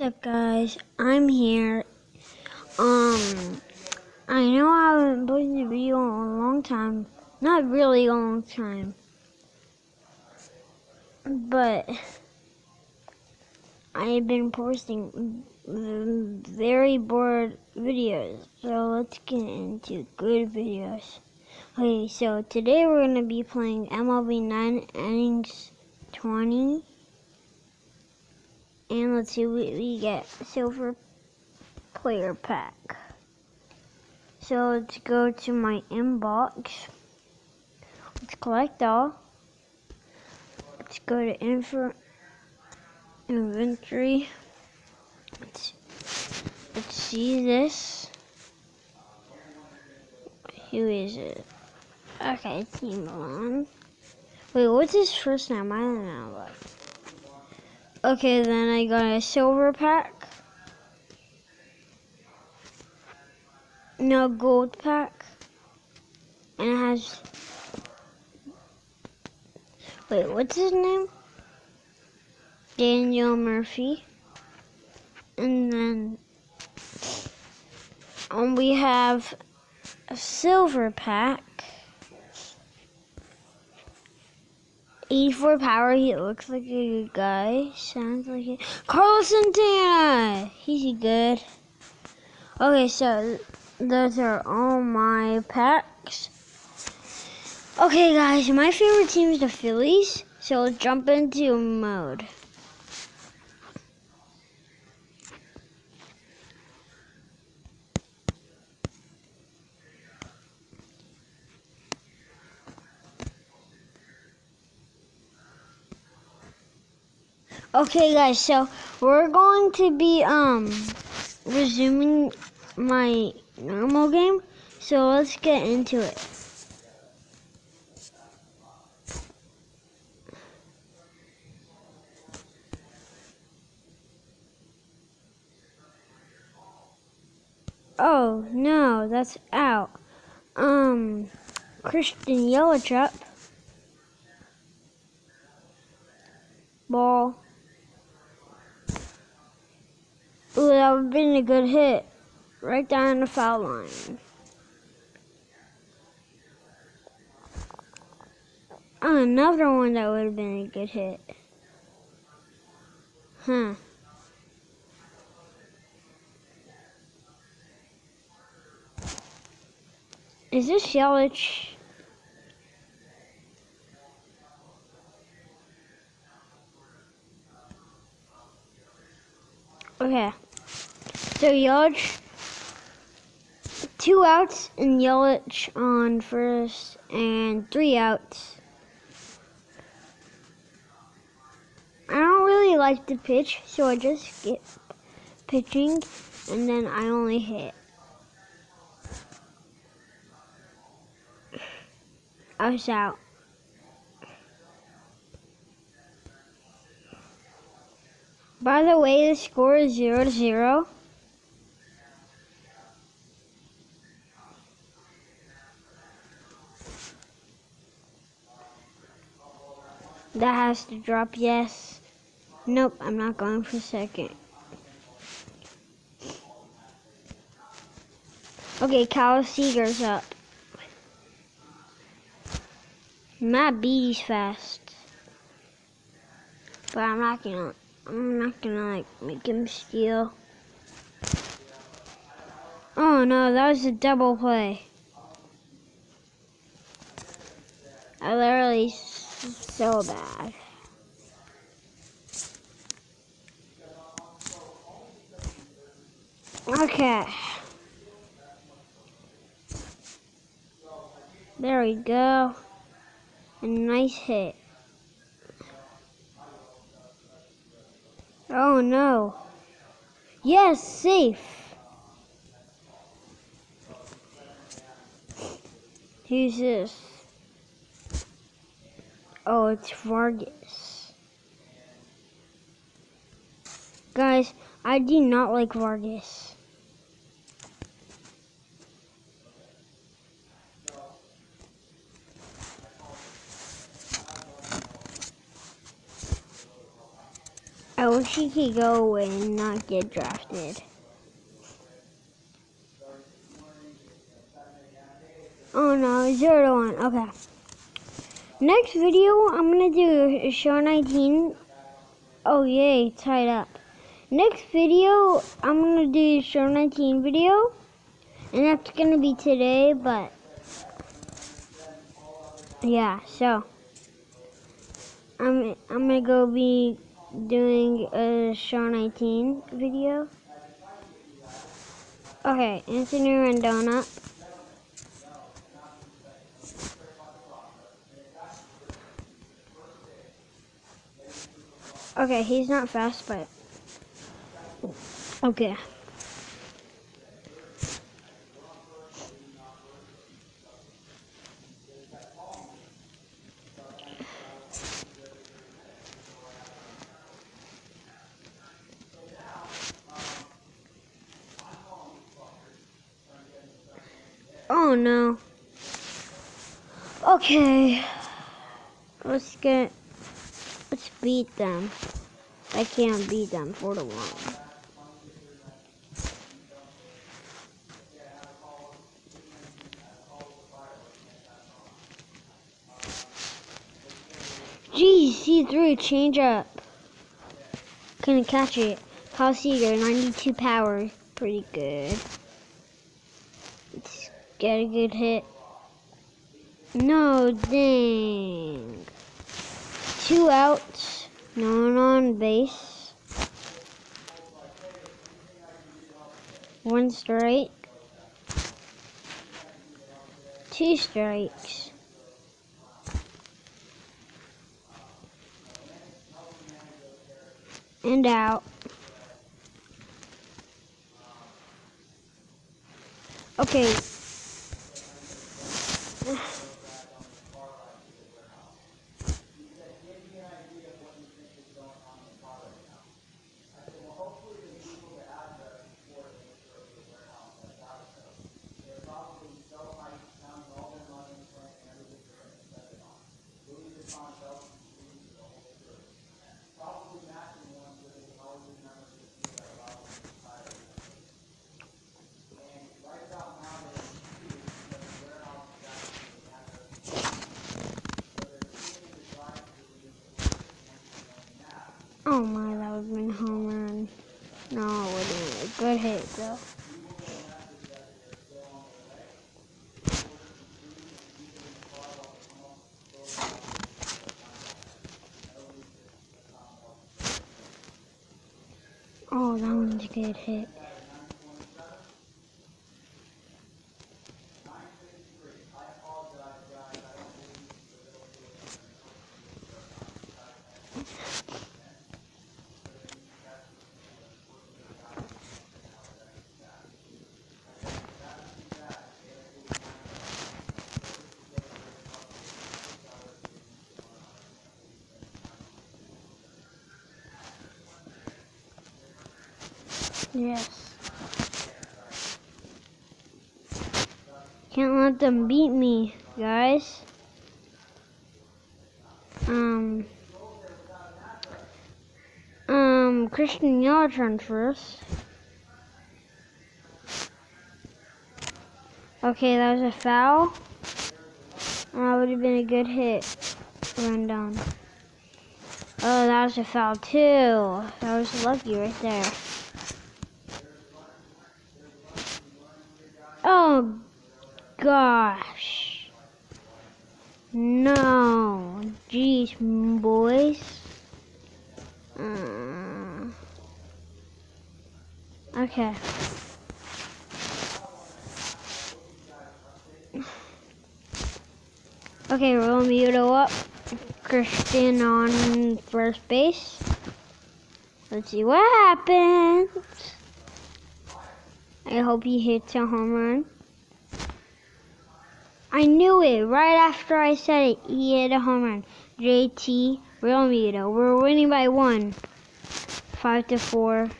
What's up, guys? I'm here. Um, I know I haven't posted a video in a long time. Not really a long time. But I've been posting very bored videos. So let's get into good videos. Okay, so today we're going to be playing MLB 9 innings 20. And let's see what we get. Silver player pack. So let's go to my inbox. Let's collect all. Let's go to info inventory. Let's, let's see this. Who is it? Okay, Team Milan. Wait, what's his first name? I don't know. Okay, then I got a silver pack. No gold pack. And it has. Wait, what's his name? Daniel Murphy. And then. Um, we have a silver pack. 84 power. He looks like a good guy. Sounds like it. Carlos Santana. He's good. Okay, so those are all my packs. Okay, guys, my favorite team is the Phillies. So let's jump into mode. Okay, guys, so we're going to be um resuming my normal game. So let's get into it. Oh, no, that's out. Um, Christian Yelich Ball. Been a good hit. Right down the foul line. Oh, another one that would have been a good hit. Huh. Is this Yelich? Okay. So Yelich, two outs and Yelich on first and three outs. I don't really like to pitch, so I just skip pitching and then I only hit. I was out. By the way, the score is 0 to 0. That has to drop, yes. Nope, I'm not going for second. Okay, Kyle Seager's up. Matt Beaty's fast. But I'm not gonna I'm not gonna like make him steal. Oh no, that was a double play. I literally so bad. Okay. There we go. A nice hit. Oh no. Yes, safe. Who's this? Oh, it's Vargas. Guys, I do not like Vargas. I wish he could go away and not get drafted. Oh no, zero to one. Okay. Next video, I'm gonna do show 19. Oh yay, tied up. Next video, I'm gonna do show 19 video, and that's gonna be today. But yeah, so I'm I'm gonna go be doing a show 19 video. Okay, Anthony Rendon. Okay, he's not fast, but okay. Oh no. Okay. Let's get let's beat them. I can't beat them for the long. Geez, he threw a change up. Couldn't catch it. Kyle Seager, 92 power. Pretty good. Let's get a good hit. No, dang. Two outs. No one on base. One strike. Two strikes. And out. Okay. Oh my, that would have home run. No, it wouldn't. A good hit, though. Oh, that one's a good hit. Yes. Can't let them beat me, guys. Um. Um, Christian Yelich turn first. Okay, that was a foul. That would have been a good hit. Run down. Oh, that was a foul too. That was lucky right there. Oh, gosh. No. Jeez, boys. Uh, okay. Okay, Romeo up. Christian on first base. Let's see what happens. I hope he hits a home run. I knew it right after I said it. He hit a home run. JT Real Realmuto. We're winning by one. Five to four.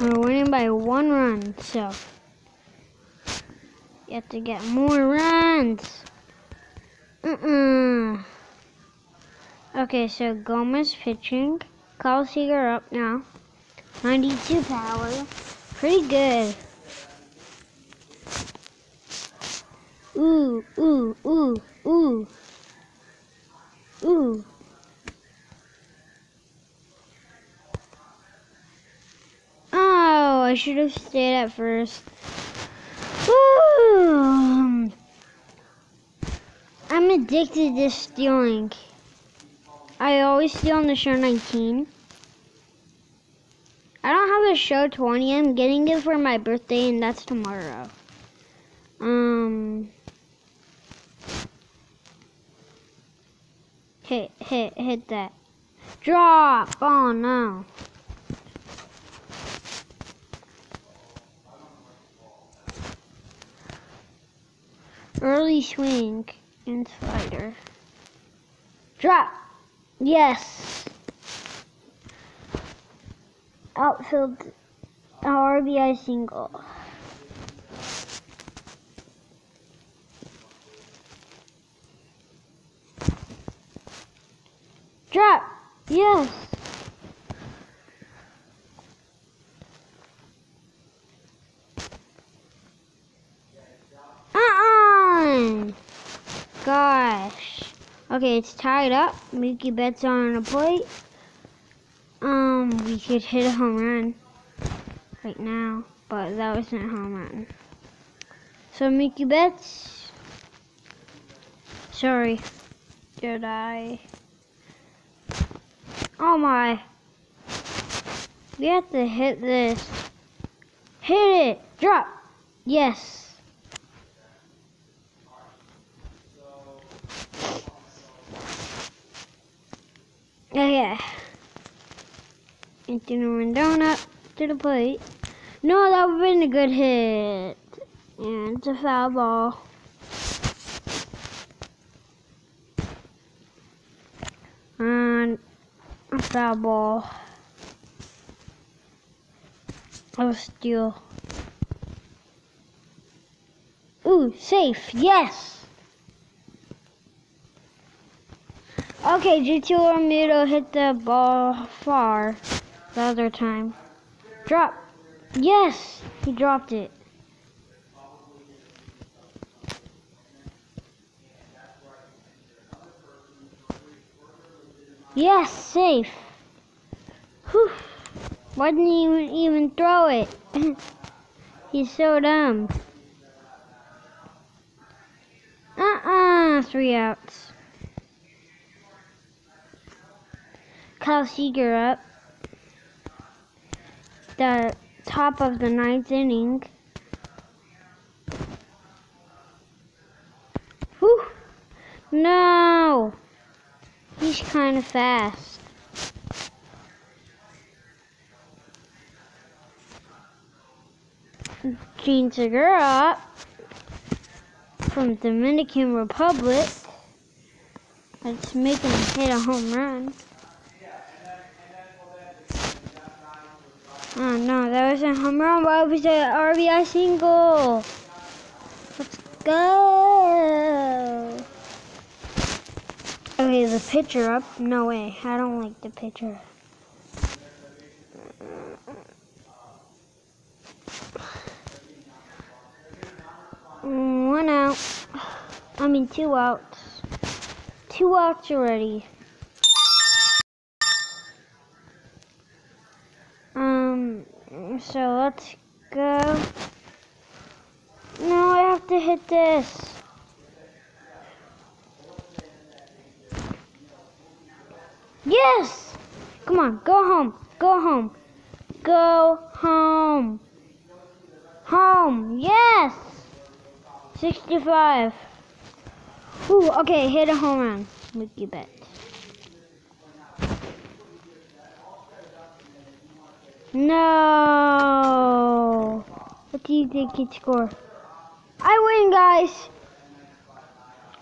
We're winning by one run, so you have to get more runs. Mm-mm. Okay, so Gomez pitching. Kyle Seager up now. 92 power. Pretty good. Ooh, ooh, ooh, ooh. Ooh. Oh, I should have stayed at first. Ooh. I'm addicted to stealing. I always steal on the show 19. I don't have a show 20. I'm getting it for my birthday, and that's tomorrow. Um. Hit, hit, hit that. Drop! Oh no. Early swing and slider. Drop! Yes! Outfield RBI single. Drop! Yes! Uh-uh! Gosh. Okay, it's tied up. Mookie Betts on a plate. Um, we could hit a home run right now, but that wasn't a home run. So Mickey Betts. Sorry. Did I? Oh my. We have to hit this. Hit it! Drop! Yes. Okay. Anthony Rendon to the plate. No, that would have been a good hit. And it's a foul ball. And a foul ball. Oh, steal. Ooh, safe. Yes. Okay, GT Romero hit the ball far the other time. Drop. Yes, he dropped it. Yes, safe. Whew. Why didn't he even, throw it? He's so dumb. Uh-uh, three outs. Kyle Seager up. The top of the ninth inning. Whew. No. He's kind of fast. Jean Segura from Dominican Republic. Let's make him hit a home run. Oh no, that wasn't a home run, but it was an RBI single. Let's go. Okay, the pitcher up. No way, I don't like the pitcher. One out. I mean, two outs. Two outs already. Um, so let's go. No, I have to hit this. Yes! Come on, go home. Go home. Go home. Home. Yes! 65. Ooh, okay, hit a home run. Mookie Betts. No. What do you think he'd score? I win, guys.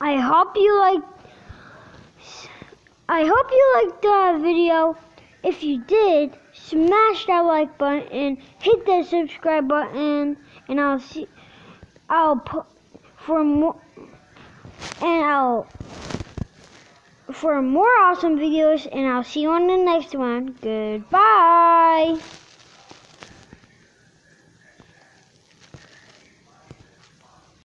I hope you like. I hope you liked the video. If you did, smash that like button, hit that subscribe button, and I'll see. I'll put for more, and I'll for more awesome videos, and I'll see you on the next one. Goodbye.